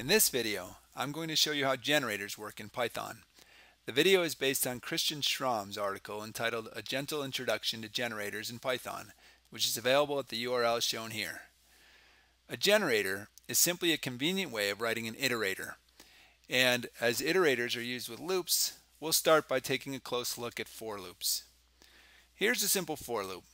In this video, I'm going to show you how generators work in Python. The video is based on Christian Schramm's article entitled A Gentle Introduction to Generators in Python, which is available at the URL shown here. A generator is simply a convenient way of writing an iterator. And as iterators are used with loops, we'll start by taking a close look at for loops. Here's a simple for loop.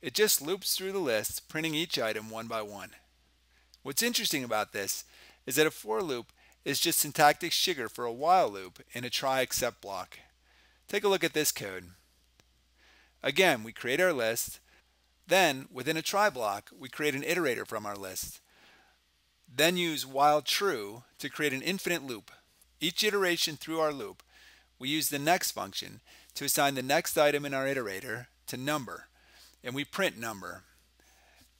It just loops through the list, printing each item one by one. What's interesting about this is that a for loop is just syntactic sugar for a while loop in a try except block. Take a look at this code. Again, we create our list. Then, within a try block, we create an iterator from our list. Then use while true to create an infinite loop. Each iteration through our loop, we use the next function to assign the next item in our iterator to number and we print number.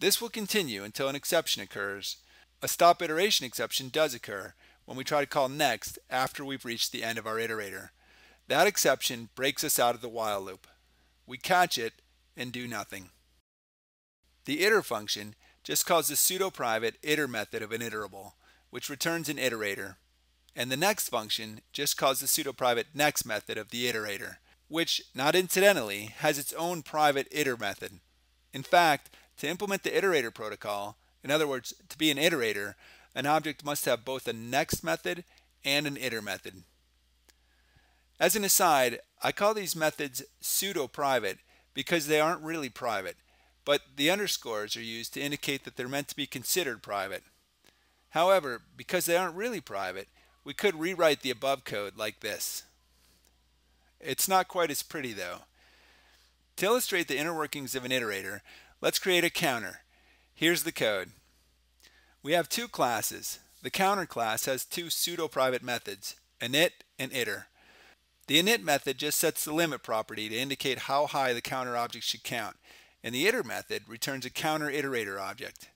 This will continue until an exception occurs. A stop iteration exception does occur when we try to call next after we've reached the end of our iterator. That exception breaks us out of the while loop. We catch it and do nothing. The iter function just calls the pseudo-private iter method of an iterable, which returns an iterator. And the next function just calls the pseudo-private next method of the iterator which, not incidentally, has its own private iter method. In fact, to implement the iterator protocol, in other words, to be an iterator, an object must have both a next method and an iter method. As an aside, I call these methods pseudo-private because they aren't really private, but the underscores are used to indicate that they're meant to be considered private. However, because they aren't really private, we could rewrite the above code like this. It's not quite as pretty though. To illustrate the inner workings of an iterator, let's create a counter. Here's the code. We have two classes. The counter class has two pseudo-private methods, init and iter. The init method just sets the limit property to indicate how high the counter object should count, and the iter method returns a counter iterator object.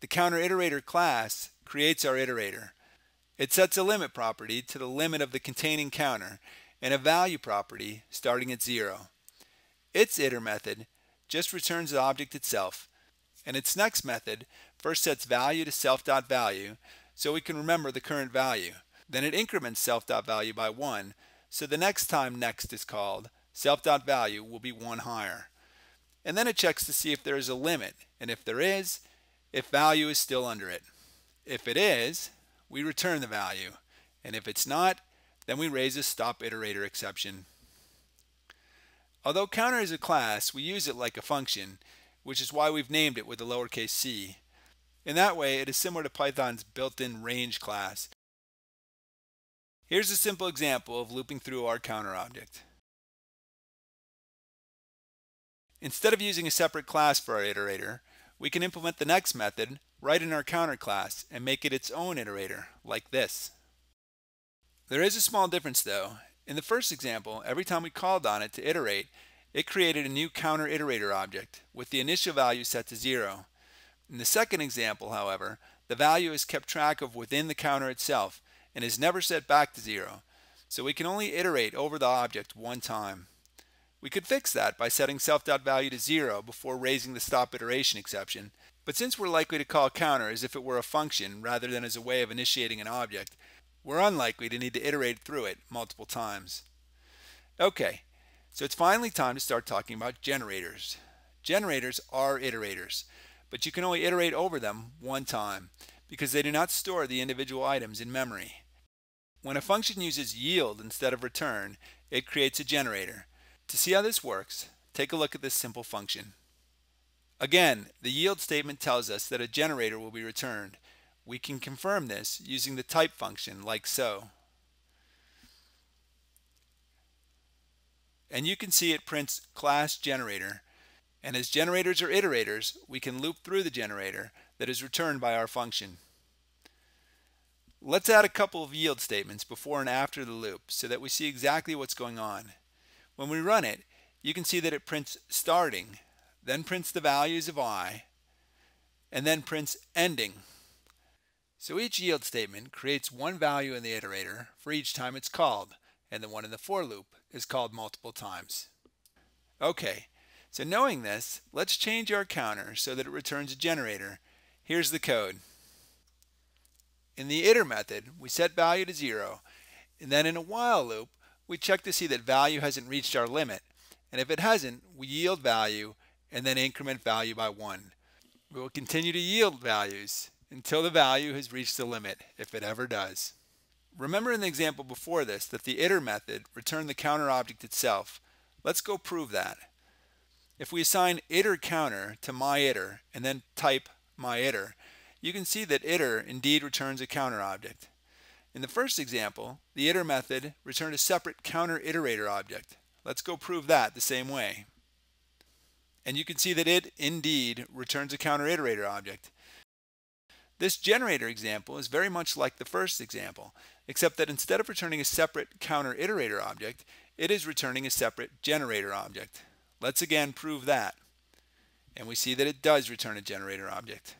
The counter iterator class creates our iterator. It sets a limit property to the limit of the containing counter and a value property starting at 0. Its iter method just returns the object itself, and its next method first sets value to self.value so we can remember the current value. Then it increments self.value by 1, so the next time next is called, self.value will be 1 higher. And then it checks to see if there is a limit, and if there is, if value is still under it. If it is, we return the value, and if it's not, then we raise a stop iterator exception. Although counter is a class, we use it like a function, which is why we've named it with a lowercase c. In that way, it is similar to Python's built-in range class. Here's a simple example of looping through our counter object. Instead of using a separate class for our iterator, we can implement the next method right in our counter class and make it its own iterator, like this. There is a small difference though. In the first example, every time we called on it to iterate, it created a new counter iterator object with the initial value set to 0. In the second example, however, the value is kept track of within the counter itself and is never set back to 0, so we can only iterate over the object one time. We could fix that by setting self.value to 0 before raising the stop iteration exception, but since we're likely to call counter as if it were a function rather than as a way of initiating an object, we're unlikely to need to iterate through it multiple times. Okay, so it's finally time to start talking about generators. Generators are iterators, but you can only iterate over them one time because they do not store the individual items in memory. When a function uses yield instead of return, it creates a generator. To see how this works, take a look at this simple function. Again, the yield statement tells us that a generator will be returned, we can confirm this using the type function like so. And you can see it prints class generator. And as generators are iterators, we can loop through the generator that is returned by our function. Let's add a couple of yield statements before and after the loop so that we see exactly what's going on. When we run it, you can see that it prints starting, then prints the values of i, and then prints ending. So each yield statement creates one value in the iterator for each time it's called, and the one in the for loop is called multiple times. Okay, so knowing this, let's change our counter so that it returns a generator. Here's the code. In the iter method, we set value to 0, and then in a while loop, we check to see that value hasn't reached our limit. And if it hasn't, we yield value and then increment value by 1. We will continue to yield values until the value has reached the limit, if it ever does. Remember in the example before this that the iter method returned the counter object itself. Let's go prove that. If we assign iter counter to my iter and then type my iter, you can see that iter indeed returns a counter object. In the first example, the iter method returned a separate counter iterator object. Let's go prove that the same way. And you can see that it indeed returns a counter iterator object. This generator example is very much like the first example, except that instead of returning a separate counter iterator object, it is returning a separate generator object. Let's again prove that. And we see that it does return a generator object.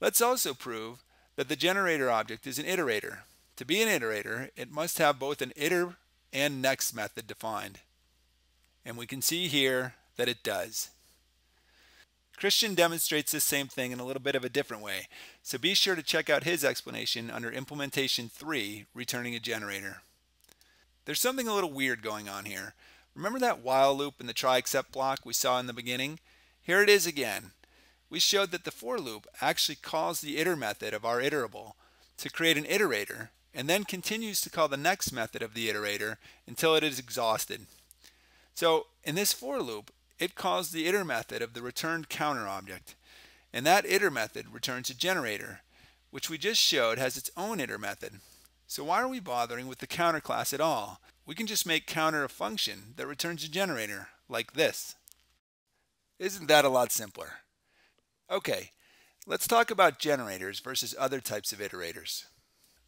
Let's also prove that the generator object is an iterator. To be an iterator, it must have both an iter and next method defined. And we can see here that it does. Christian demonstrates this same thing in a little bit of a different way, so be sure to check out his explanation under Implementation 3, Returning a Generator. There's something a little weird going on here. Remember that while loop in the try except block we saw in the beginning? Here it is again. We showed that the for loop actually calls the iter method of our iterable to create an iterator and then continues to call the next method of the iterator until it is exhausted. So in this for loop, it calls the iter method of the returned counter object. And that iter method returns a generator, which we just showed has its own iter method. So why are we bothering with the counter class at all? We can just make counter a function that returns a generator, like this. Isn't that a lot simpler? Okay, let's talk about generators versus other types of iterators.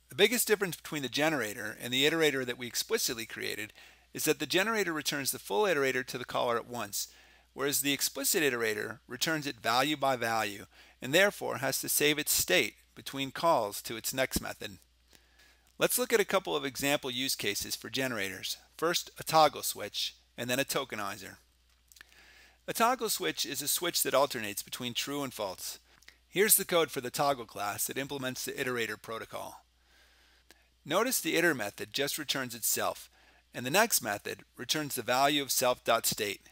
The biggest difference between the generator and the iterator that we explicitly created is that the generator returns the full iterator to the caller at once, whereas the explicit iterator returns it value by value and therefore has to save its state between calls to its next method. Let's look at a couple of example use cases for generators. First, a toggle switch, and then a tokenizer. A toggle switch is a switch that alternates between true and false. Here's the code for the toggle class that implements the iterator protocol. Notice the iter method just returns itself, and the next method returns the value of self.state.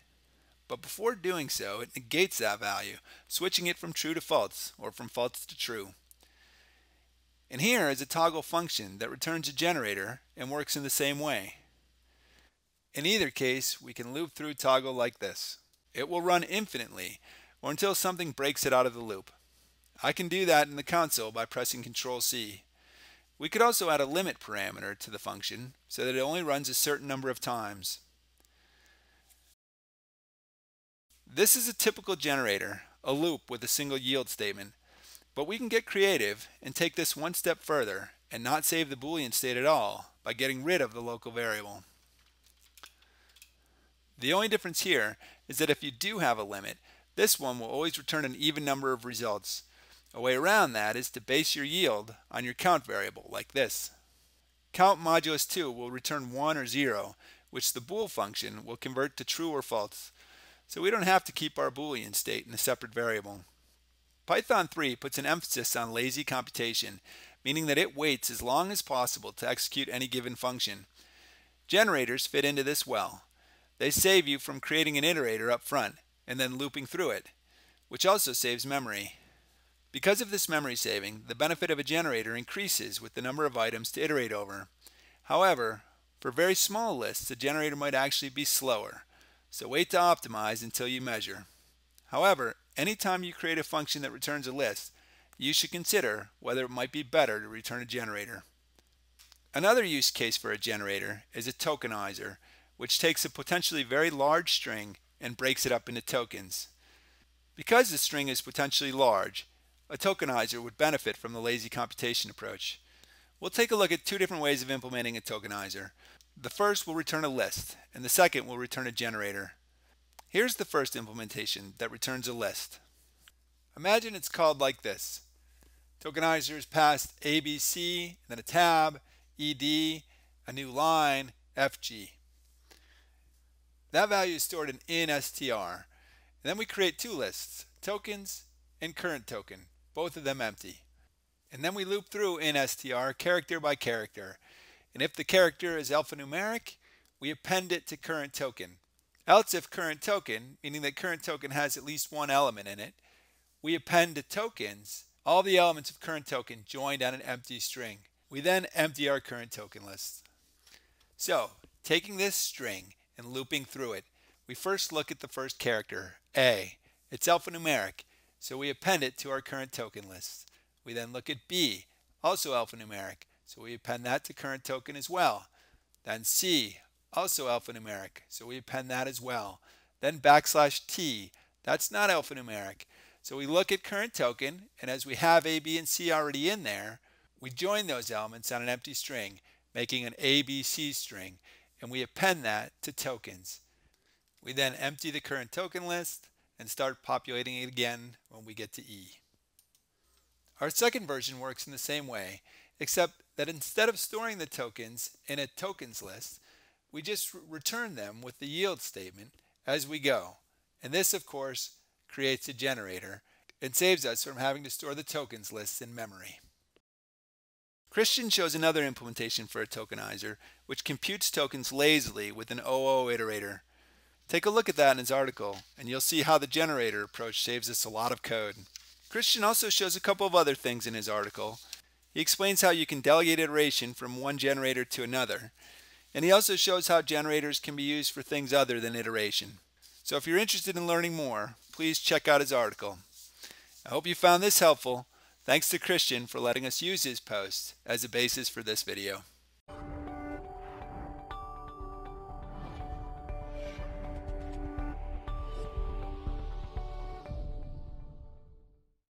But before doing so, it negates that value, switching it from true to false, or from false to true. And here is a toggle function that returns a generator and works in the same way. In either case, we can loop through toggle like this. It will run infinitely, or until something breaks it out of the loop. I can do that in the console by pressing Ctrl C. We could also add a limit parameter to the function so that it only runs a certain number of times. This is a typical generator, a loop with a single yield statement. But we can get creative and take this one step further and not save the boolean state at all by getting rid of the local variable. The only difference here is that if you do have a limit, this one will always return an even number of results. A way around that is to base your yield on your count variable, like this. Count modulus 2 will return 1 or 0, which the bool function will convert to true or false. So we don't have to keep our boolean state in a separate variable. Python 3 puts an emphasis on lazy computation, meaning that it waits as long as possible to execute any given function. Generators fit into this well. They save you from creating an iterator up front and then looping through it, which also saves memory. Because of this memory saving, the benefit of a generator increases with the number of items to iterate over. However, for very small lists, a generator might actually be slower, so wait to optimize until you measure. However, anytime you create a function that returns a list, you should consider whether it might be better to return a generator. Another use case for a generator is a tokenizer, which takes a potentially very large string and breaks it up into tokens. Because the string is potentially large, a tokenizer would benefit from the lazy computation approach. We'll take a look at two different ways of implementing a tokenizer. The first will return a list, and the second will return a generator. Here's the first implementation that returns a list. Imagine it's called like this. Tokenizer is passed ABC, then a tab, ED, a new line, FG. That value is stored in instr. And then we create two lists, tokens and current token both of them empty. And then we loop through in str character by character. And if the character is alphanumeric, we append it to current token. Else if current token, meaning that current token has at least one element in it, we append to tokens all the elements of current token joined on an empty string. We then empty our current token list. So, taking this string and looping through it, we first look at the first character, A. It's alphanumeric, so we append it to our current token list. We then look at B, also alphanumeric, so we append that to current token as well. Then C, also alphanumeric, so we append that as well. Then backslash T, that's not alphanumeric, so we look at current token, and as we have A, B, and C already in there, we join those elements on an empty string, making an ABC string, and we append that to tokens. We then empty the current token list and start populating it again when we get to E. Our second version works in the same way, except that instead of storing the tokens in a tokens list, we just return them with the yield statement as we go. And this, of course, creates a generator and saves us from having to store the tokens list in memory. Christian shows another implementation for a tokenizer, which computes tokens lazily with an OO iterator. Take a look at that in his article, and you'll see how the generator approach saves us a lot of code. Christian also shows a couple of other things in his article. He explains how you can delegate iteration from one generator to another, and he also shows how generators can be used for things other than iteration. So if you're interested in learning more, please check out his article. I hope you found this helpful. Thanks to Christian for letting us use his post as a basis for this video.